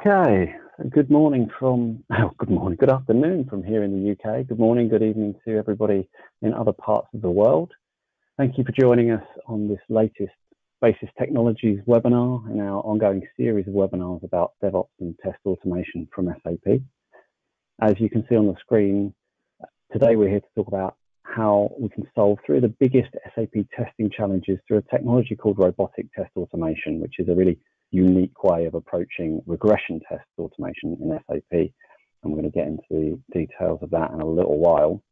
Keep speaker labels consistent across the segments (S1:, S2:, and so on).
S1: Okay, good morning from, oh, good morning, good afternoon from here in the UK. Good morning, good evening to everybody in other parts of the world. Thank you for joining us on this latest Basis Technologies webinar in our ongoing series of webinars about DevOps and test automation from SAP. As you can see on the screen, today we're here to talk about how we can solve three of the biggest SAP testing challenges through a technology called robotic test automation, which is a really unique way of approaching regression test automation in SAP. And we're going to get into the details of that in a little while.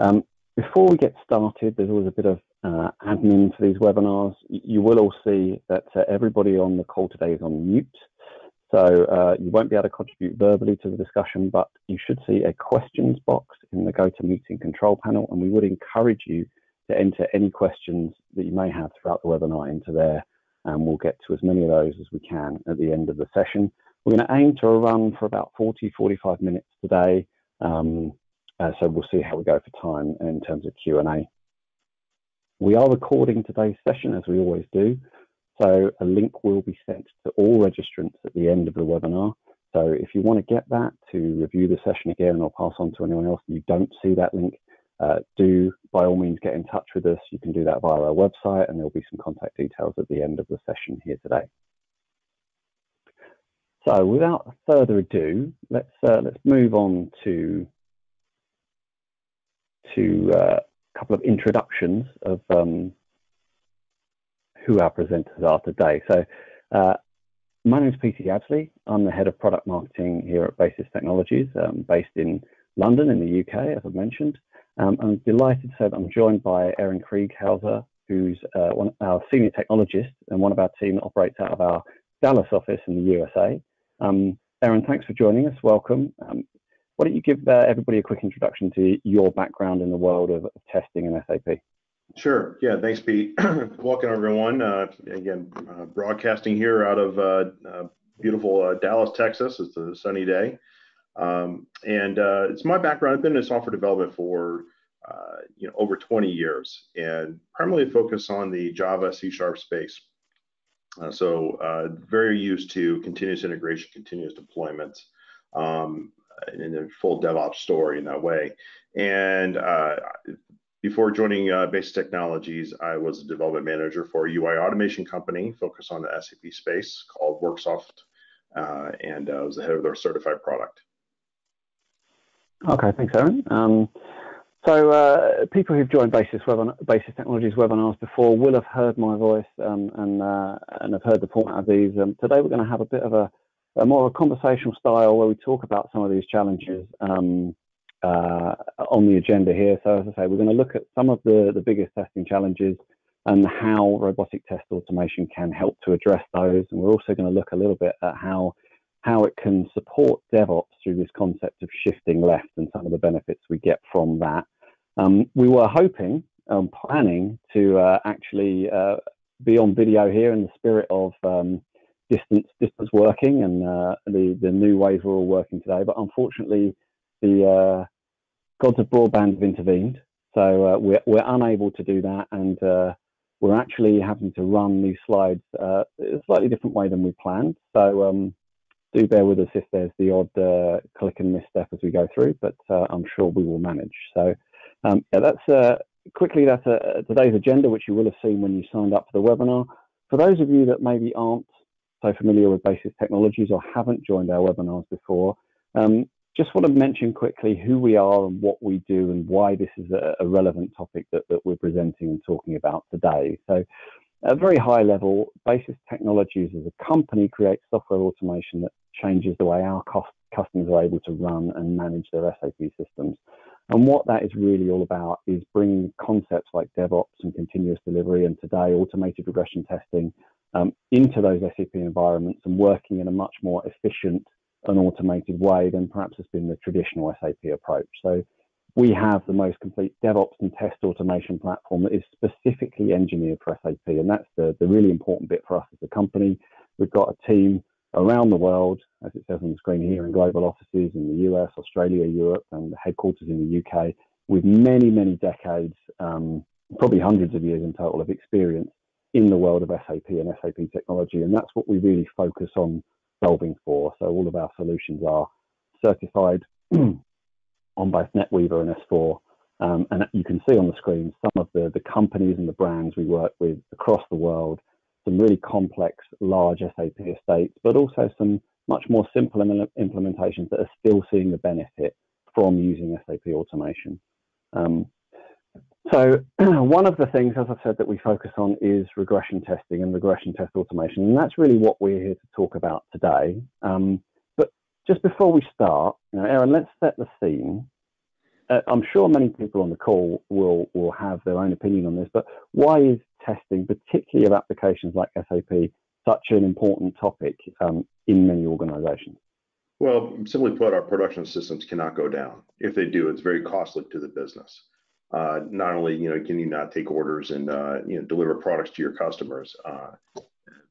S1: Um, before we get started, there's always a bit of uh, admin for these webinars. You will all see that uh, everybody on the call today is on mute. So uh, you won't be able to contribute verbally to the discussion, but you should see a questions box in the GoToMeeting control panel, and we would encourage you to enter any questions that you may have throughout the webinar into there and we'll get to as many of those as we can at the end of the session. We're going to aim to run for about 40, 45 minutes today. Um, uh, so we'll see how we go for time in terms of Q&A. We are recording today's session as we always do. So a link will be sent to all registrants at the end of the webinar. So if you want to get that to review the session again or pass on to anyone else and you don't see that link, uh, do by all means get in touch with us. You can do that via our website and there'll be some contact details at the end of the session here today. So without further ado, let's uh, let's move on to to uh, a couple of introductions of um, who our presenters are today. So uh, my name is Peter Yabsley. I'm the head of product marketing here at Basis Technologies, um, based in London in the UK, as I mentioned. Um, I'm delighted to say that I'm joined by Erin Krieghauser, who's uh, one our senior technologist and one of our team that operates out of our Dallas office in the USA. Um, Erin, thanks for joining us. Welcome. Um, why don't you give uh, everybody a quick introduction to your background in the world of, of testing and SAP?
S2: Sure. Yeah. Thanks, Pete. Welcome, everyone. Uh, again, uh, broadcasting here out of uh, uh, beautiful Dallas, Texas. It's a sunny day. Um, and uh, it's my background. I've been in software development for uh, you know over 20 years, and primarily focus on the Java C Sharp space. Uh, so uh, very used to continuous integration, continuous deployments, um, in a full DevOps story in that way. And uh, before joining uh, Basis Technologies, I was a development manager for a UI automation company focused on the SAP space called Worksoft, and I was the head of their certified product.
S1: Okay, thanks, Aaron. Um, so uh, people who've joined Basis, webinar, Basis Technologies webinars before will have heard my voice um, and, uh, and have heard the format of these. Um, today we're going to have a bit of a, a, more of a conversational style where we talk about some of these challenges um, uh, on the agenda here. So as I say, we're going to look at some of the, the biggest testing challenges and how robotic test automation can help to address those. And we're also going to look a little bit at how how it can support DevOps through this concept of shifting left and some of the benefits we get from that. Um, we were hoping, um, planning to uh, actually uh, be on video here in the spirit of um, distance distance working and uh, the the new ways we're all working today. But unfortunately, the uh, gods of broadband have intervened, so uh, we're we're unable to do that, and uh, we're actually having to run these slides a slightly different way than we planned. So um, do bear with us if there's the odd uh, click and misstep as we go through, but uh, I'm sure we will manage. So um, yeah, that's uh, quickly that's uh, today's agenda, which you will have seen when you signed up for the webinar. For those of you that maybe aren't so familiar with Basis Technologies or haven't joined our webinars before, um, just want to mention quickly who we are and what we do and why this is a, a relevant topic that, that we're presenting and talking about today. So at a very high level, Basis Technologies as a company creates software automation that changes the way our cost, customers are able to run and manage their SAP systems. And what that is really all about is bringing concepts like DevOps and continuous delivery and today automated regression testing um, into those SAP environments and working in a much more efficient and automated way than perhaps has been the traditional SAP approach. So we have the most complete DevOps and test automation platform that is specifically engineered for SAP. And that's the, the really important bit for us as a company. We've got a team around the world, as it says on the screen here, in global offices in the US, Australia, Europe, and headquarters in the UK, with many, many decades, um, probably hundreds of years in total of experience in the world of SAP and SAP technology. And that's what we really focus on solving for. So all of our solutions are certified on both NetWeaver and S4. Um, and you can see on the screen some of the, the companies and the brands we work with across the world, some really complex, large SAP estates, but also some much more simple implementations that are still seeing the benefit from using SAP automation. Um, so one of the things, as I've said, that we focus on is regression testing and regression test automation, and that's really what we're here to talk about today. Um, just before we start, you know, Aaron, let's set the scene. Uh, I'm sure many people on the call will will have their own opinion on this, but why is testing, particularly of applications like SAP, such an important topic um, in many organizations?
S2: Well, simply put, our production systems cannot go down. If they do, it's very costly to the business. Uh, not only you know can you not take orders and uh, you know deliver products to your customers, uh,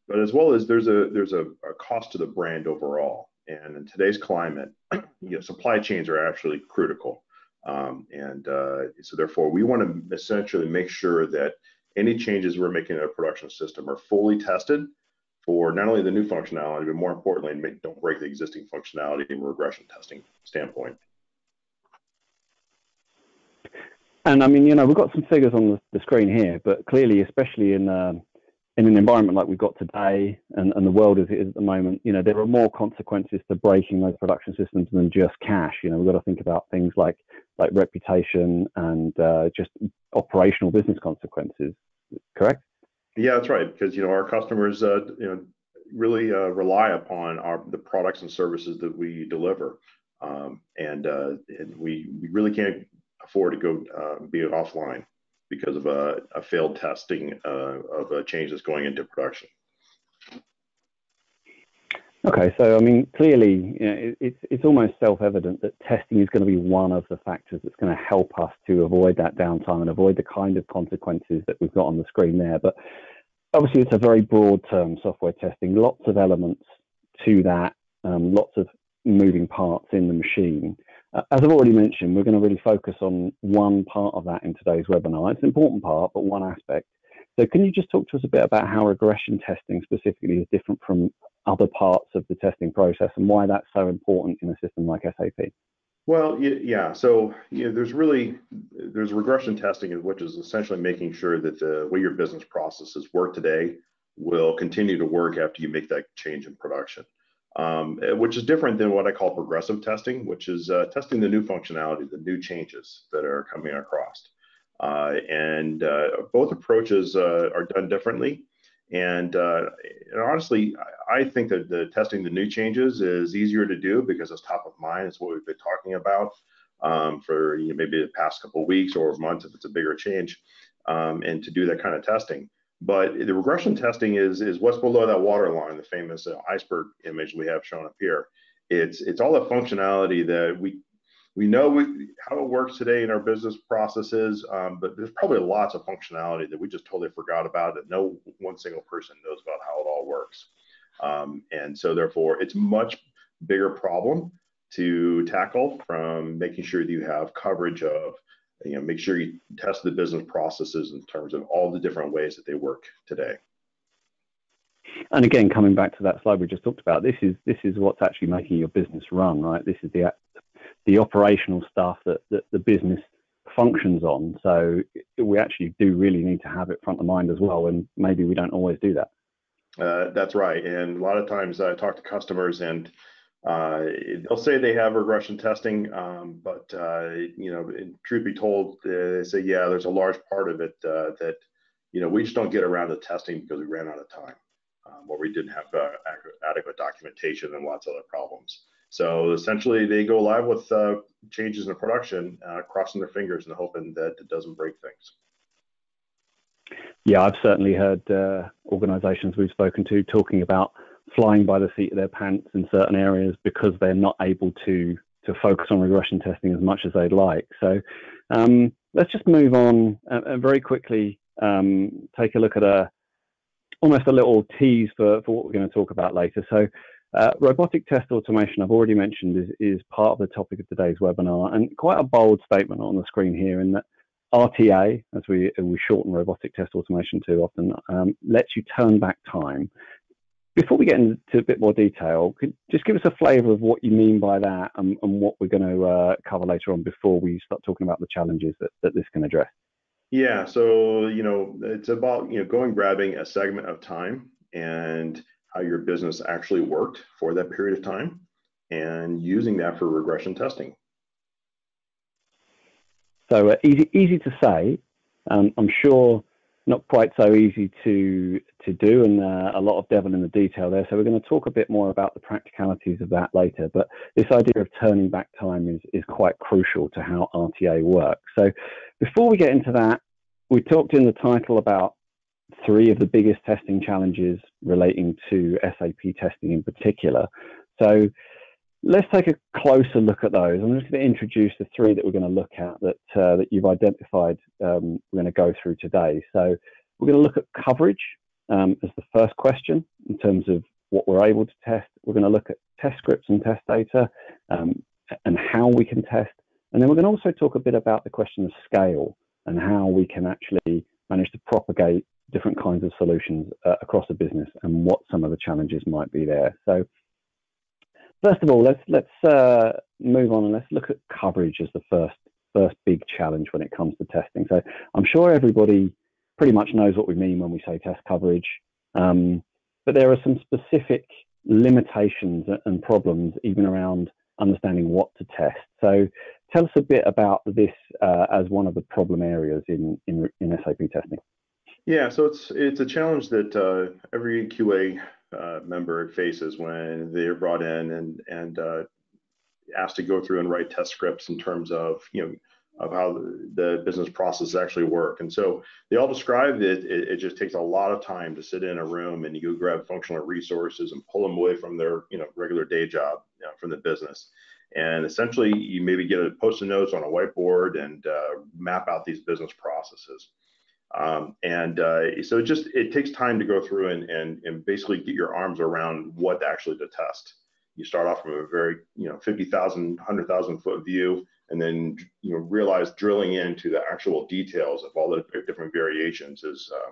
S2: but as well as there's a there's a, a, cost to the brand overall. And in today's climate, you know, supply chains are actually critical. Um, and uh, so therefore, we want to essentially make sure that any changes we're making in our production system are fully tested for not only the new functionality, but more importantly, make, don't break the existing functionality from a regression testing standpoint.
S1: And I mean, you know, we've got some figures on the, the screen here, but clearly, especially in uh, in an environment like we've got today and, and the world as it is at the moment, you know, there are more consequences to breaking those production systems than just cash. You know, we've got to think about things like like reputation and uh, just operational business consequences. Correct?
S2: Yeah, that's right. Because you know our customers, uh, you know, really uh, rely upon our the products and services that we deliver, um, and uh, and we we really can't afford to go uh, be offline because of a, a failed testing uh, of a change that's going into production.
S1: Okay, so I mean, clearly, you know, it, it's it's almost self-evident that testing is going to be one of the factors that's going to help us to avoid that downtime and avoid the kind of consequences that we've got on the screen there. But obviously, it's a very broad term, software testing. Lots of elements to that, um, lots of moving parts in the machine. As I've already mentioned, we're going to really focus on one part of that in today's webinar. It's an important part, but one aspect. So can you just talk to us a bit about how regression testing specifically is different from other parts of the testing process and why that's so important in a system like SAP?
S2: Well, yeah. So you know, there's really there's regression testing, which is essentially making sure that the way your business processes work today will continue to work after you make that change in production um, eh, which is different than what I call progressive testing, which is uh, testing the new functionality, the new changes that are coming across. Uh, and uh, both approaches uh, are done differently. And, uh, and, honestly, I think that the testing the new changes is easier to do because it's top of mind. It's what we've been talking about um, for you know, maybe the past couple of weeks or months if it's a bigger change, um, and to do that kind of testing. But the regression testing is is what's below that water line, the famous uh, iceberg image we have shown up here. It's it's all the functionality that we we know we, how it works today in our business processes, um, but there's probably lots of functionality that we just totally forgot about that no one single person knows about how it all works. Um, and so therefore, it's much bigger problem to tackle from making sure that you have coverage of you know, make sure you test the business processes in terms of all the different ways that they work today.
S1: And again, coming back to that slide we just talked about, this is this is what's actually making your business run, right? This is the the operational stuff that, that the business functions on. So we actually do really need to have it front of mind as well, and maybe we don't always do that.
S2: Uh, that's right. And a lot of times I talk to customers and uh, they'll say they have regression testing, um, but uh, you know, truth be told, they say yeah, there's a large part of it uh, that you know we just don't get around to testing because we ran out of time, um, or we didn't have uh, adequate documentation and lots of other problems. So essentially, they go live with uh, changes in production, uh, crossing their fingers and hoping that it doesn't break things.
S1: Yeah, I've certainly heard organisations we've spoken to talking about flying by the seat of their pants in certain areas because they're not able to to focus on regression testing as much as they'd like. So um, let's just move on uh, and very quickly um, take a look at a almost a little tease for, for what we're going to talk about later. So uh, robotic test automation, I've already mentioned, is, is part of the topic of today's webinar and quite a bold statement on the screen here in that RTA, as we, we shorten robotic test automation to often, um, lets you turn back time before we get into a bit more detail, could just give us a flavour of what you mean by that and, and what we're going to uh, cover later on before we start talking about the challenges that, that this can address.
S2: Yeah, so you know, it's about you know going grabbing a segment of time and how your business actually worked for that period of time, and using that for regression testing.
S1: So uh, easy, easy to say. Um, I'm sure not quite so easy to to do, and uh, a lot of devil in the detail there. So we're going to talk a bit more about the practicalities of that later. But this idea of turning back time is is quite crucial to how RTA works. So before we get into that, we talked in the title about three of the biggest testing challenges relating to SAP testing in particular. So let's take a closer look at those. I'm just going to introduce the three that we're going to look at that uh, that you've identified. Um, we're going to go through today. So we're going to look at coverage um, as the first question in terms of what we're able to test. We're going to look at test scripts and test data um, and how we can test. And then we're going to also talk a bit about the question of scale and how we can actually manage to propagate different kinds of solutions uh, across a business and what some of the challenges might be there. So first of all, let's let's uh, move on and let's look at coverage as the first first big challenge when it comes to testing. So I'm sure everybody pretty much knows what we mean when we say test coverage, um, but there are some specific limitations and problems even around understanding what to test. So tell us a bit about this uh, as one of the problem areas in, in, in SAP testing.
S2: Yeah, so it's it's a challenge that uh, every QA uh, member faces when they're brought in and and uh, asked to go through and write test scripts in terms of you know of how the business processes actually work. And so they all describe that it, it, just takes a lot of time to sit in a room and you grab functional resources and pull them away from their you know regular day job you know, from the business. And essentially, you maybe get a post-it notes on a whiteboard and uh, map out these business processes. Um, and uh, so it just it takes time to go through and, and and basically get your arms around what actually to test. You start off from a very you know 50,000, 100,000 foot view, and then you know realize drilling into the actual details of all the different variations is uh,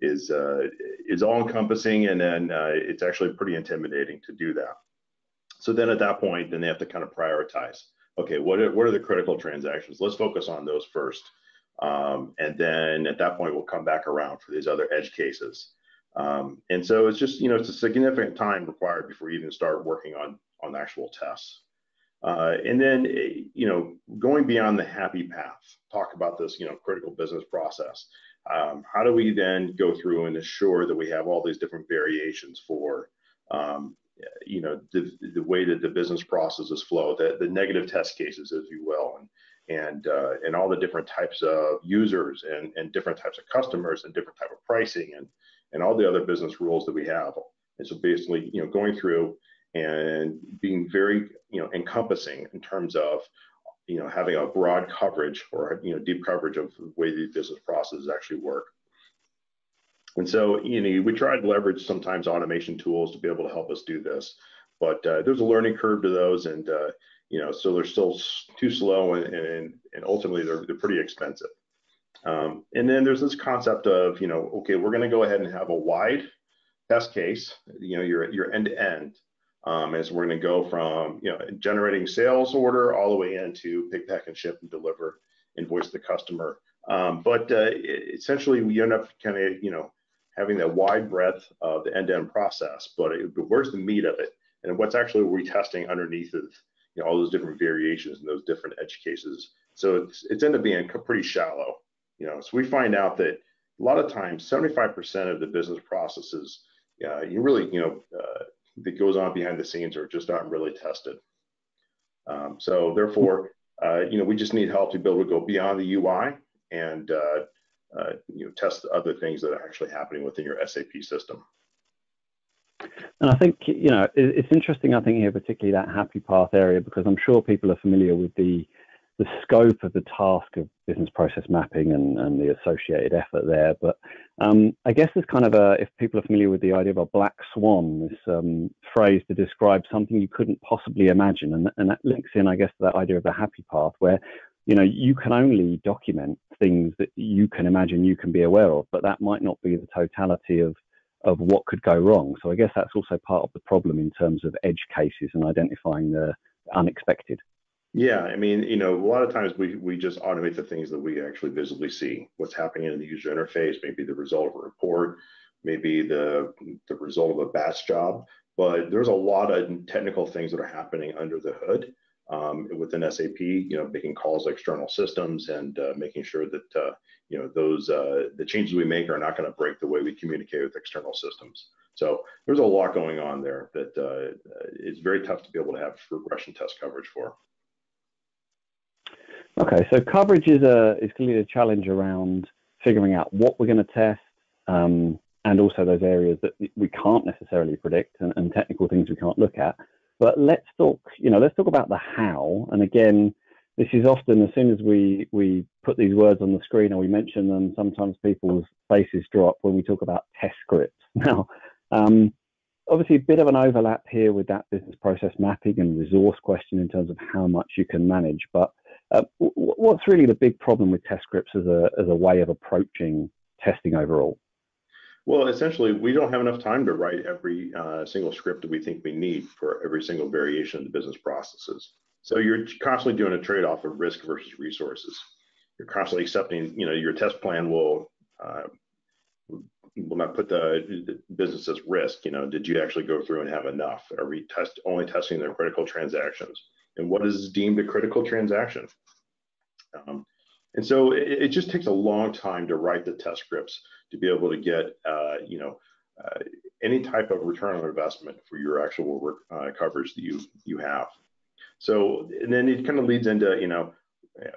S2: is uh, is all encompassing, and then uh, it's actually pretty intimidating to do that. So then at that point, then they have to kind of prioritize. Okay, what are, what are the critical transactions? Let's focus on those first. Um, and then at that point, we'll come back around for these other edge cases. Um, and so it's just, you know, it's a significant time required before you even start working on, on actual tests. Uh, and then, you know, going beyond the happy path, talk about this, you know, critical business process. Um, how do we then go through and ensure that we have all these different variations for, um, you know the, the way that the business processes flow the, the negative test cases if you will and and uh, and all the different types of users and, and different types of customers and different type of pricing and and all the other business rules that we have. And so basically you know going through and being very you know encompassing in terms of you know having a broad coverage or you know deep coverage of the way these business processes actually work. And so, you know, we try to leverage sometimes automation tools to be able to help us do this, but uh, there's a learning curve to those, and uh, you know, so they're still too slow, and and, and ultimately they're they're pretty expensive. Um, and then there's this concept of, you know, okay, we're going to go ahead and have a wide test case, you know, your your end to end, um, as we're going to go from, you know, generating sales order all the way into pick, pack, and ship and deliver, invoice the customer. Um, but uh, essentially, we end up kind of, you know, having that wide breadth of the end-to-end process, but, it, where's the meat of it? And what's actually retesting underneath of you know, all those different variations and those different edge cases. So it's, it's ended up being pretty shallow. You know, so we find out that a lot of times 75% of the business processes, uh, you really, you know, uh, that goes on behind the scenes are just not really tested. Um, so therefore, uh, you know, we just need help to be able to go beyond the UI and uh, uh, you know, test other things that are actually happening within your SAP system.
S1: And I think you know it's interesting. I think here, particularly that happy path area, because I'm sure people are familiar with the the scope of the task of business process mapping and, and the associated effort there. But um, I guess there's kind of a, if people are familiar with the idea of a black swan, this um, phrase to describe something you couldn't possibly imagine. And, and that links in, I guess, to that idea of the happy path, where you know, you can only document things that you can imagine you can be aware of, but that might not be the totality of of what could go wrong. So I guess that's also part of the problem in terms of edge cases and identifying the unexpected.
S2: Yeah, I mean, you know, a lot of times we, we just automate the things that we actually visibly see. What's happening in the user interface, maybe the result of a report, maybe the the result of a batch job. But there's a lot of technical things that are happening under the hood um, within SAP. You know, making calls to external systems and uh, making sure that uh, you know those uh, the changes we make are not going to break the way we communicate with external systems. So there's a lot going on there that uh, it's very tough to be able to have regression test coverage for.
S1: Okay, so coverage is a is clearly a challenge around figuring out what we're going to test, um, and also those areas that we can't necessarily predict and, and, technical things we can't look at. But let's talk, you know, let's talk about the how. And again, this is often as soon as we we put these words on the screen or we mention them, sometimes people's faces drop when we talk about test scripts. Now, um, obviously, a bit of an overlap here with that business process mapping and resource question in terms of how much you can manage. But uh, what's really the big problem with test scripts as a as a way of approaching testing overall?
S2: Well, essentially, we don't have enough time to write every uh, single script that we think we need for every single variation of the business processes. So you're constantly doing a trade-off of risk versus resources. You're constantly accepting, you know, your test plan will uh, will not put the, the business at risk. You know, did you actually go through and have enough? Are we test only testing their critical transactions? And what is deemed a critical transaction? Um, and so it, it, just takes a long time to write the test scripts to be able to get, uh, you know, uh, any type of return on investment for your actual work, uh, coverage that you you have. So and then it kind of leads into, you know,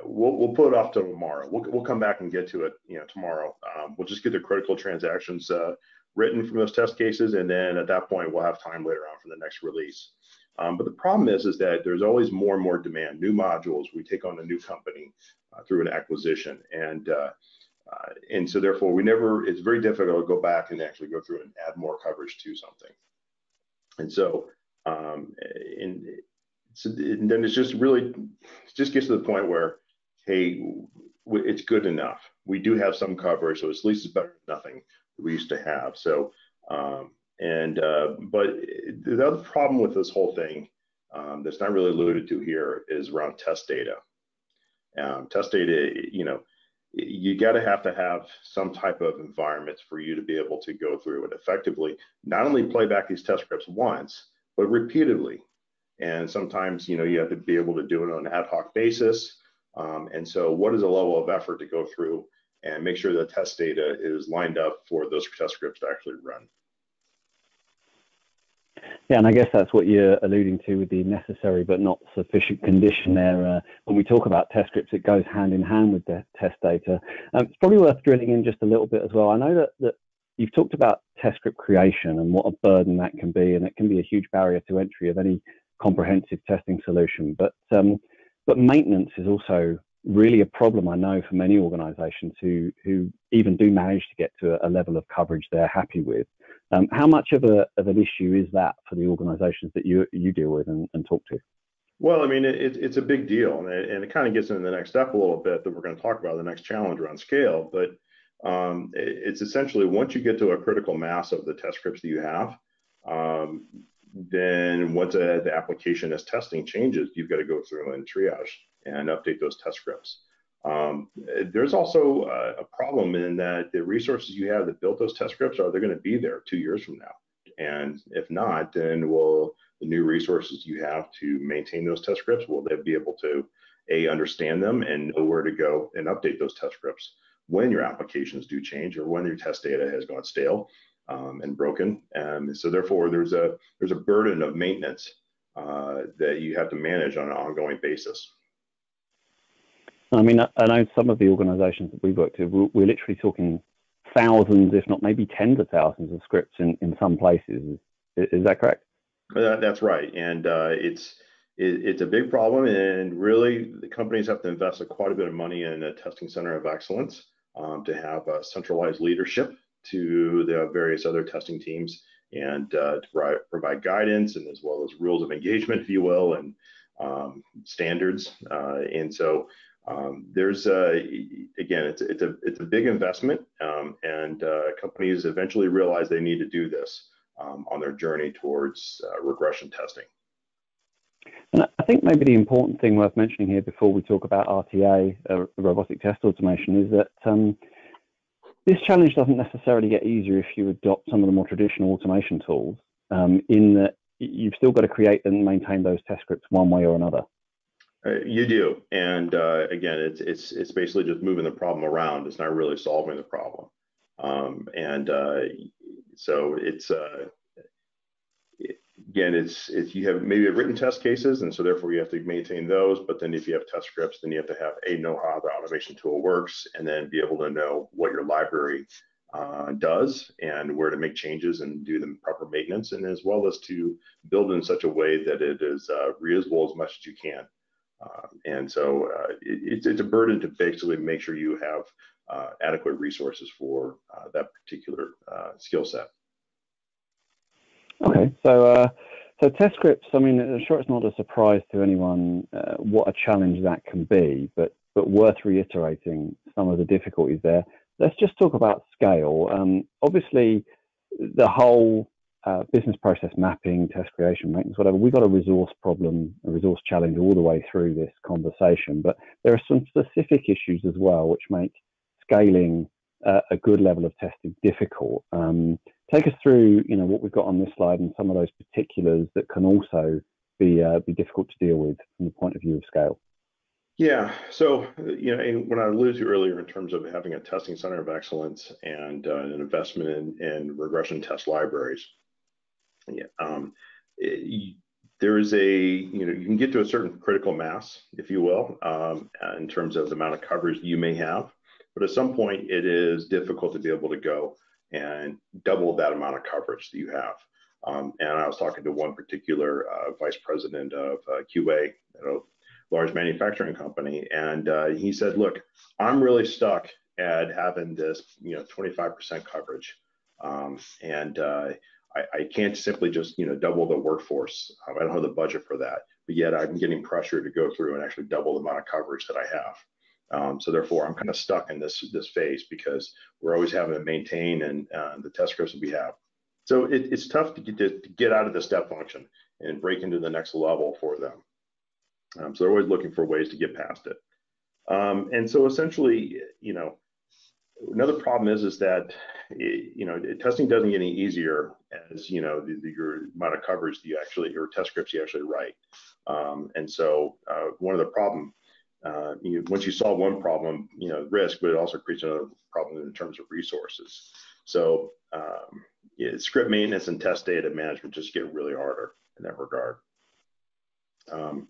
S2: we'll, we'll put it off till tomorrow. We'll, we'll come back and get to it, you know, tomorrow. Um, we'll just get the critical transactions uh, written from those test cases, and then at that point, we'll have time later on for the next release. Um, but the problem is, is that there's always more and more demand, new modules. We take on a new company uh, through an acquisition, and uh, uh, and so therefore we never. It's very difficult to go back and actually go through and add more coverage to something. And so, um, and, so, and then it's just really, it just gets to the point where, hey, it's good enough. We do have some coverage, so at least it's better than nothing we used to have. So um, and uh, but the other problem with this whole thing um, that's not really alluded to here is around test data. Um, test data, you know, you got to have to have some type of environment for you to be able to go through and effectively not only play back these test scripts once, but repeatedly. And sometimes, you know, you have to be able to do it on an ad hoc basis. Um, and so, what is a level of effort to go through and make sure the test data is lined up for those test scripts to actually run?
S1: Yeah, and I guess that's what you're alluding to with the necessary but not sufficient condition there. Uh, when we talk about test scripts, it goes hand in hand with the test data. Um, it's probably worth drilling in just a little bit as well. I know that, that you've talked about test script creation and what a burden that can be, and it can be a huge barrier to entry of any comprehensive testing solution. But um, but maintenance is also really a problem I know for many organizations who who even do manage to get to a, a level of coverage they're happy with. Um, how much of, a, of an issue is that for the organizations that you, you deal with and, and talk to?
S2: Well, I mean, it, it's a big deal, and it, and it, kind of gets into the next step a little bit that we're going to talk about the next challenge around scale. But um, it, it's essentially once you get to a critical mass of the test scripts that you have, um, then once a, the application as testing changes, you've got to go through and triage and update those test scripts. Um, there's also a, a, problem in that the resources you have that built those test scripts are they going to be there two years from now? And if not, then will the new resources you have to maintain those test scripts will they be able to a understand them and know where to go and update those test scripts when your applications do change or when your test data has gone stale um, and broken. And so therefore, there's a there's a burden of maintenance uh, that you have to manage on an ongoing basis.
S1: I mean, I know some of the organizations that we've worked with, we're literally talking thousands, if not maybe tens of thousands of scripts in, in some places. Is, that correct?
S2: that's right. And uh, it's, it, it's a big problem. And really, the companies have to invest quite a bit of money in a testing center of excellence um, to have a centralized leadership to the various other testing teams and uh, to provide, provide guidance and as well as rules of engagement, if you will, and um, standards. Uh, and so Um, there's a, again, it's, it's a it's a big investment, um, and uh, companies eventually realize they need to do this um, on their journey towards uh, regression testing.
S1: And I think maybe the important thing worth mentioning here before we talk about RTA, uh, robotic test automation, is that um, this challenge doesn't necessarily get easier if you adopt some of the more traditional automation tools. Um, in that you've still got to create and maintain those test scripts one way or another.
S2: Uh, you do, and uh, again, it's it's it's basically just moving the problem around. It's not really solving the problem, um, and uh, so it's uh, again, it's if you have maybe written test cases, and so therefore you have to maintain those. But then if you have test scripts, then you have to have a know how the automation tool works, and then be able to know what your library uh, does and where to make changes and do the proper maintenance, and as well as to build in such a way that it is uh, reusable as much as you can. Uh, and so uh, it, it's, it's a burden to basically make sure you have uh, adequate resources for uh, that particular uh, skill set.
S1: Okay, so uh, so test scripts. I mean, I'm sure it's not a surprise to anyone what a challenge that can be, but but worth reiterating some of the difficulties there. Let's just talk about scale. Um, obviously, the whole uh, business process mapping, test creation, maintenance, whatever, we've got a resource problem, a resource challenge all the way through this conversation. But there are some specific issues as well which make scaling uh, a good level of testing difficult. Um, take us through, you know, what we've got on this slide and some of those particulars that can also be uh, be difficult to deal with from the point of view of scale.
S2: Yeah. So, you know, when I alluded to earlier in terms of having a testing center of excellence and uh, an investment in, in regression test libraries, yeah, um, it, there is a you know you can get to a certain critical mass, if you will, um, in terms of the amount of coverage you may have. But at some point, it is difficult to be able to go and double that amount of coverage that you have. Um, and I was talking to one particular uh, vice president of uh, QA at a large manufacturing company, and uh, he said, "Look, I'm really stuck at having this, you know, 25% coverage, um, and uh, I, I, can't simply just you know double the workforce. Um, I don't have the budget for that, but yet I'm getting pressure to go through and actually double the amount of coverage that I have. Um, so therefore, I'm kind of stuck in this this phase because we're always having to maintain and uh, the test scripts that we have. So it, it's tough to get to, to, get out of the step function and break into the next level for them. Um, so they're always looking for ways to get past it. Um, and so essentially, you know, another problem is is that you know testing doesn't get any easier as you know the, the, your amount of coverage that you actually your test scripts you actually write. Um, and so uh, one of the problem uh, you, once you solve one problem you know risk but it also creates another problem in terms of resources. So um, yeah, script maintenance and test data management just get really harder in that regard. Um,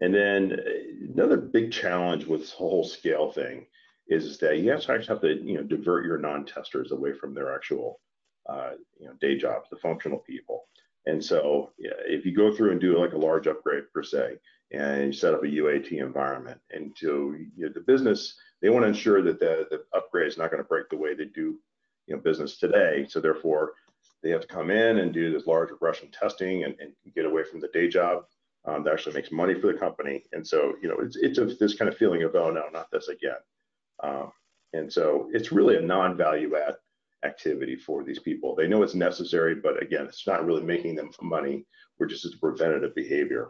S2: and then uh, another big challenge with this whole scale thing is that you actually have to you know divert your non-testers away from their actual uh, you know day jobs, the functional people. And so yeah, if you go through and do like a large upgrade per se, and you set up a UAT environment, and to you know, the business, they want to ensure that the, the upgrade is not going to break the way they do you know business today. So therefore, they have to come in and do this large regression testing and, and get away from the day job um, that actually makes money for the company. And so, you know, it's, it's a, this kind of feeling of, oh no, not this again. Um, and so it's really a non-value add activity for these people. They know it's necessary, but again, it's not really making them money. We're just a preventative behavior.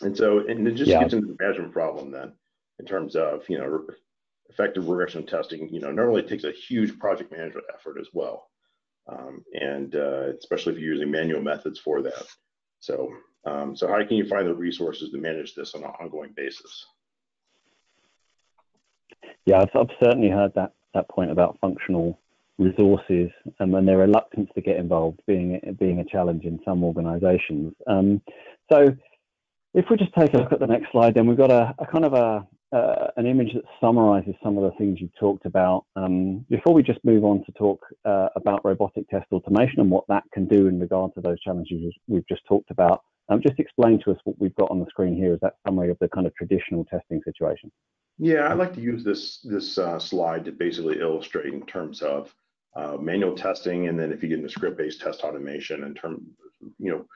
S2: And so, and it just yeah. gets into the management problem then, in terms of you know effective regression testing. You know, normally it takes a huge project management effort as well, um, and uh, especially if you're using manual methods for that. So, um, so how can you find the resources to manage this on an ongoing basis?
S1: Yeah, I've, I've certainly heard that that point about functional resources and their reluctance to get involved being being a challenge in some organisations. Um, so, if we just take a look at the next slide, then we've got a, a kind of a uh, an image that summarises some of the things you've talked about. Um, before we just move on to talk uh, about robotic test automation and what that can do in regard to those challenges we've just talked about, um, just explain to us what we've got on the screen here. Is that summary of the kind of traditional testing situation?
S2: Yeah, I'd like to use this this uh, slide to basically illustrate in terms of uh, manual testing, and then if you get into script-based test automation, in terms, you know,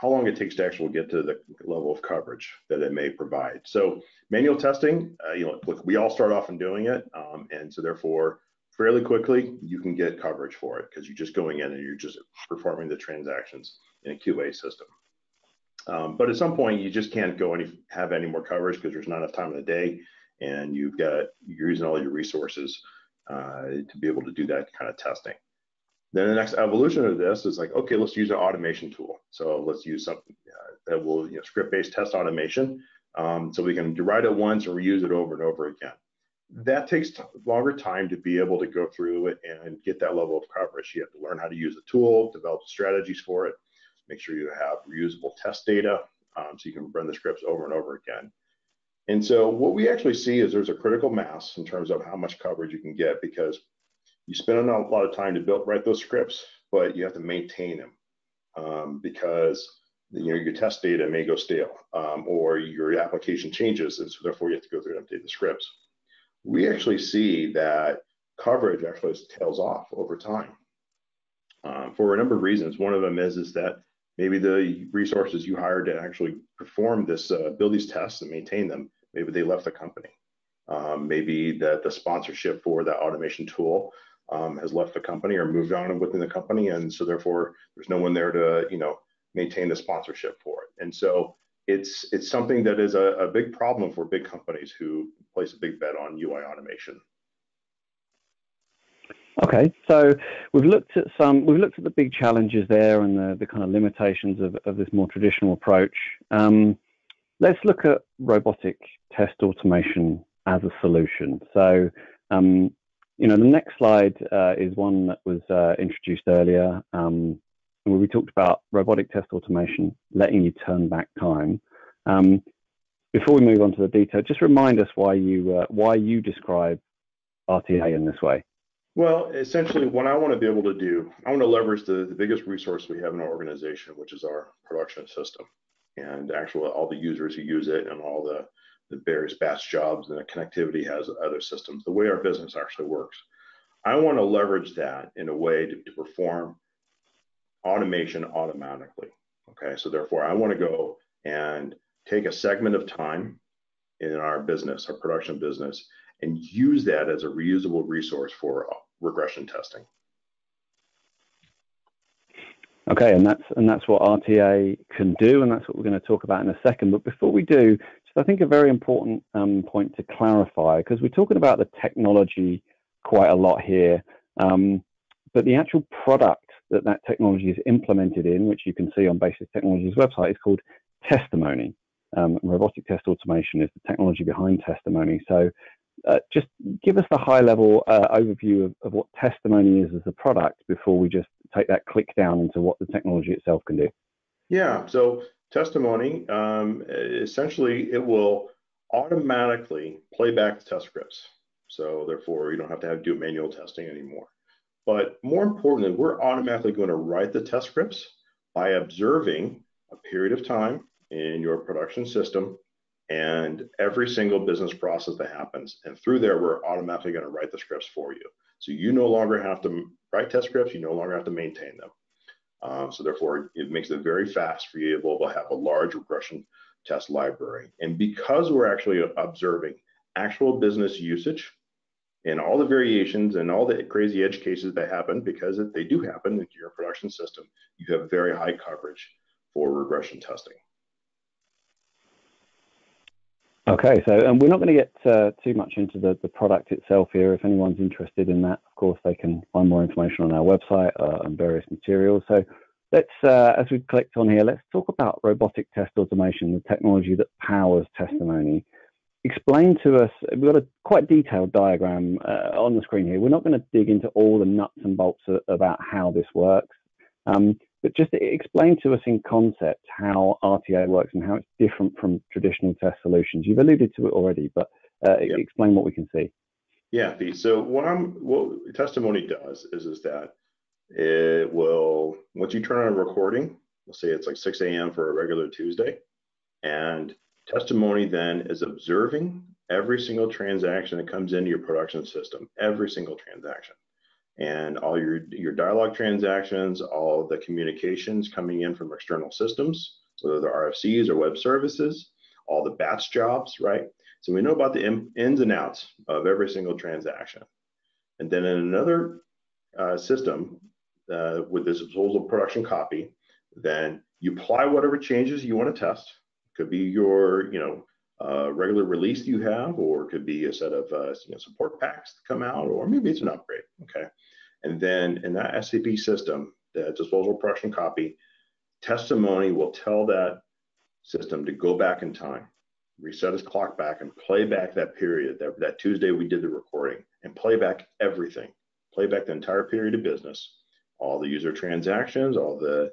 S2: how long it takes to actually get to the level of coverage that it may provide. So manual testing, uh, you know, look, we all start off in doing it, um, and so therefore, fairly quickly you can get coverage for it because you're just going in and you're just performing the transactions in a QA system. Um, but at some point, you just can't go any have any more coverage because there's not enough time in the day, and you've got you're using all your resources uh, to be able to do that kind of testing. Then the next evolution of this is like, okay, let's use an automation tool. So let's use something uh, that will you know, script-based test automation, um, so we can write it once and reuse it over and over again. That takes longer time to be able to go through it and get that level of coverage. You have to learn how to use the tool, develop strategies for it, make sure you have reusable test data um, so you can run the scripts over and over again. And so what we actually see is there's a critical mass in terms of how much coverage you can get because you spend a lot of time to build write those scripts, but you have to maintain them um, because you know your test data may go stale um, or your application changes, and so therefore you have to go through and update the scripts. We actually see that coverage actually tails off over time um, for a number of reasons. One of them is is that maybe the resources you hired to actually perform this uh, build these tests and maintain them maybe they left the company. Um, maybe that the sponsorship for that automation tool um, has left the company or moved on within the company. And so therefore there's no one there to you know maintain the sponsorship for it. And so it's it's something that is a, a big problem for big companies who place a big bet on ui automation
S1: Okay, so we've looked at some, we've looked at the big challenges there and the, the kind of limitations of, of this more traditional approach. Um, let's look at robotic test automation as a solution. So, um, you know, the next slide uh, is one that was uh, introduced earlier, um, where we talked about robotic test automation, letting you turn back time. Um, before we move on to the detail, just remind us why you uh, why you describe RTA in this way.
S2: Well, essentially, what I want to be able to do, I want to leverage the, the biggest resource we have in our organization, which is our production system, and actually all the users who use it and all the, the various batch jobs and the connectivity has other systems, the way our business actually works. I want to leverage that in a way to, to perform automation automatically. Okay, so therefore, I want to go and take a segment of time in our business, our production business, and use that as a reusable resource for regression testing.
S1: Okay, and that's and that's what RTA can do, and that's what we're going to talk about in a second. But before we do, just I think a very important um, point to clarify because we're talking about the technology quite a lot here, um, but the actual product that that technology is implemented in, which you can see on Basis Technologies' website, is called Testimony. Um, robotic test automation is the technology behind Testimony. So uh, just give us the high level uh, overview of, of, what testimony is as a product before we just take that click down into what the technology itself can do.
S2: Yeah, so testimony um, essentially it will automatically play back the test scripts. So therefore, you don't have to have do manual testing anymore. But more importantly, we're automatically going to write the test scripts by observing a period of time in your production system and every single business process that happens. And through there, we're automatically going to write the scripts for you. So you no longer have to write test scripts, you no longer have to maintain them. Um, so therefore, it makes it very fast for you to be able to have a large regression test library. And because we're actually observing actual business usage and all the variations and all the crazy edge cases that happen, because if they do happen in your production system, you have very high coverage for regression testing.
S1: Okay, so we're not going to get uh, too much into the, the product itself here. If anyone's interested in that, of course, they can find more information on our website uh, and various materials. So let's, uh, as we've clicked on here, let's talk about robotic test automation, the technology that powers testimony. Explain to us, we've got a quite detailed diagram uh, on the screen here. We're not going to dig into all the nuts and bolts about how this works. Um, but just explain to us in concept how RTA works and how it's different from traditional test solutions. You've alluded to it already, but uh, explain what we can see.
S2: Yeah, Pete. So what I'm what testimony does is is that it will once you turn on a recording, let's say it's like 6 a.m. for a regular Tuesday, and testimony then is observing every single transaction that comes into your production system, every single transaction and all your, your dialogue transactions, all the communications coming in from external systems, whether they're RFCs or web services, all the batch jobs, right? So we know about the ins and outs of every single transaction. And then in another uh, system uh, with this disposal production copy, then you apply whatever changes you want to test. Could be your, you know, uh, regular release you have, or it could be a set of uh, you know, support packs that come out, or maybe it's an upgrade. Okay, and then in that SAP system, the disposal production copy, testimony will tell that system to go back in time, reset his clock back, and play back that period, that, that Tuesday we did the recording, and play back everything, play back the entire period of business, all the user transactions, all the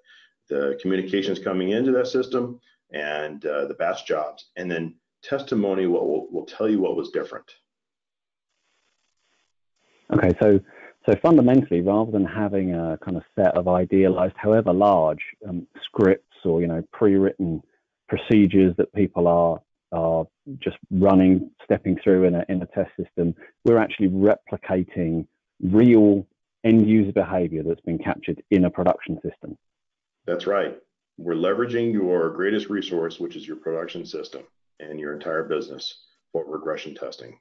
S2: the communications coming into that system, and uh, the batch jobs, and then testimony will, will, will tell you what was different.
S1: Okay, so so fundamentally, rather than having a kind of set of idealized, however large, um, scripts or you know pre-written procedures that people are are just running, stepping through in a in a test system, we're actually replicating real end user behavior that's been captured in a production system.
S2: That's right. We're leveraging your greatest resource, which is your production system and your entire business for regression testing.